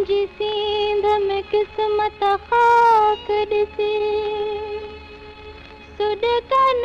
مجھے سیند میں قسمت خاک دسی سڈکن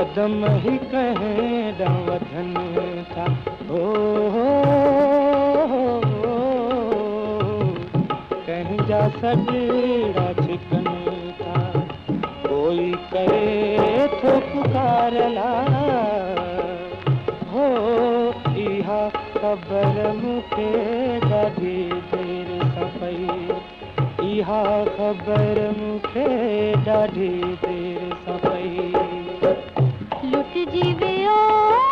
قدم ہی کہیں دا وطن تھا۔ او کہیں جا سڈا چکن تھا۔ کوئی کرے تو پکارلا ہو، ایہا خبر مکے گدی دیر سفائی ایہا خبر مکے ڈاڈھی دیر سفائی جیویو